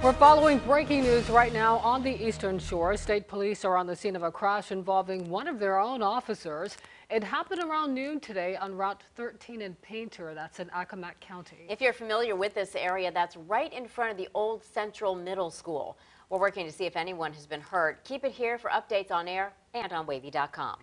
We're following breaking news right now on the Eastern Shore. State police are on the scene of a crash involving one of their own officers. It happened around noon today on Route 13 in Painter. That's in Accomack County. If you're familiar with this area, that's right in front of the old Central Middle School. We're working to see if anyone has been hurt. Keep it here for updates on air and on wavy.com.